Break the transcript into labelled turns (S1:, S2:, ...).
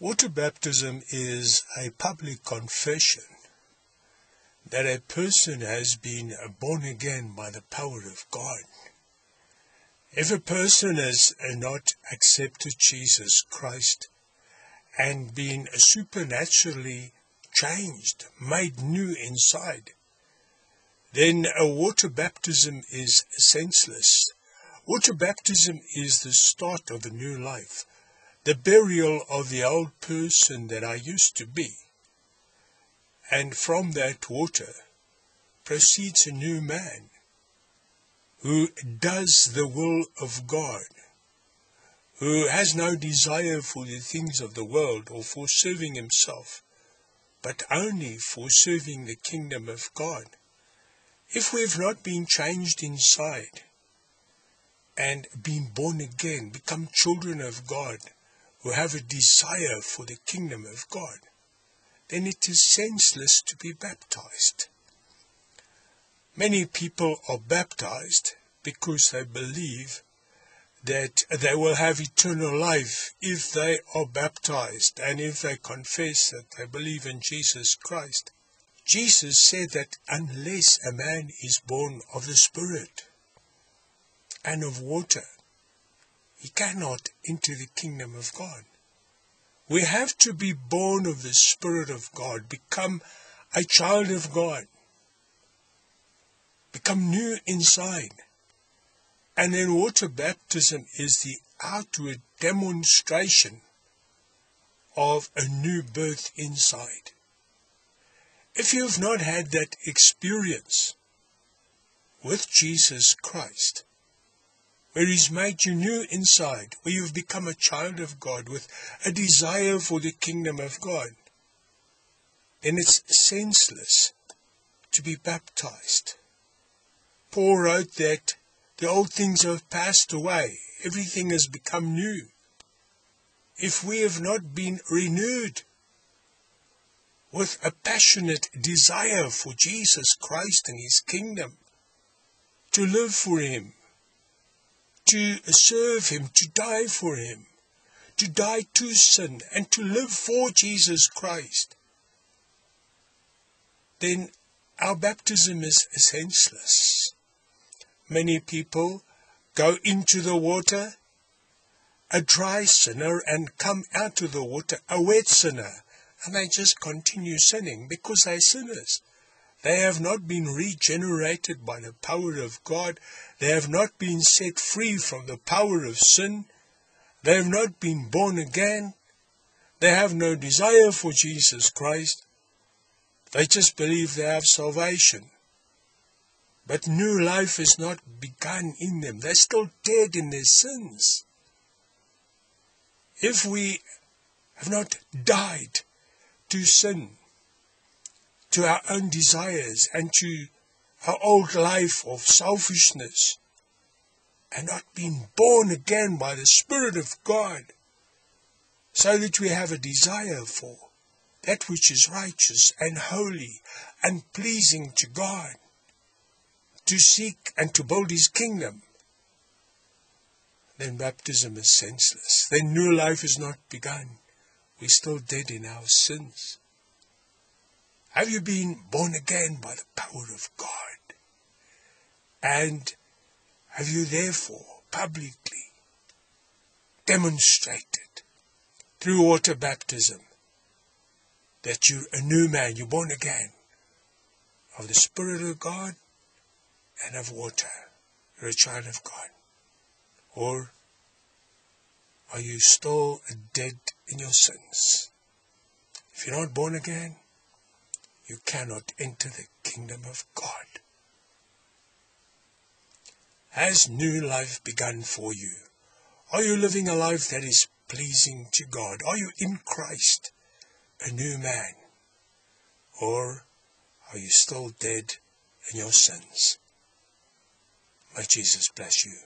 S1: Water baptism is a public confession that a person has been born again by the power of God. If a person has not accepted Jesus Christ and been supernaturally changed, made new inside, then a water baptism is senseless. Water baptism is the start of a new life, the burial of the old person that I used to be. And from that water proceeds a new man who does the will of God, who has no desire for the things of the world or for serving himself, but only for serving the kingdom of God. If we have not been changed inside and been born again, become children of God, who have a desire for the kingdom of God, then it is senseless to be baptized. Many people are baptized because they believe that they will have eternal life if they are baptized and if they confess that they believe in Jesus Christ. Jesus said that unless a man is born of the Spirit and of water, he cannot enter the kingdom of God. We have to be born of the Spirit of God, become a child of God, become new inside. And then water baptism is the outward demonstration of a new birth inside. If you have not had that experience with Jesus Christ, where He's made you new inside, where you've become a child of God with a desire for the kingdom of God, then it's senseless to be baptized. Paul wrote that the old things have passed away, everything has become new. If we have not been renewed with a passionate desire for Jesus Christ and His kingdom, to live for Him, to serve Him, to die for Him, to die to sin, and to live for Jesus Christ, then our baptism is senseless. Many people go into the water, a dry sinner, and come out of the water a wet sinner, and they just continue sinning because they're sinners. They have not been regenerated by the power of God. They have not been set free from the power of sin. They have not been born again. They have no desire for Jesus Christ. They just believe they have salvation. But new life has not begun in them. They're still dead in their sins. If we have not died to sin, to our own desires and to our old life of selfishness and not being born again by the Spirit of God so that we have a desire for that which is righteous and holy and pleasing to God, to seek and to build His kingdom, then baptism is senseless. Then new life is not begun. We're still dead in our sins. Have you been born again by the power of God? And have you therefore publicly demonstrated through water baptism that you're a new man, you're born again of the Spirit of God and of water. You're a child of God. Or are you still dead in your sins? If you're not born again, you cannot enter the kingdom of God. Has new life begun for you? Are you living a life that is pleasing to God? Are you in Christ, a new man? Or are you still dead in your sins? May Jesus bless you.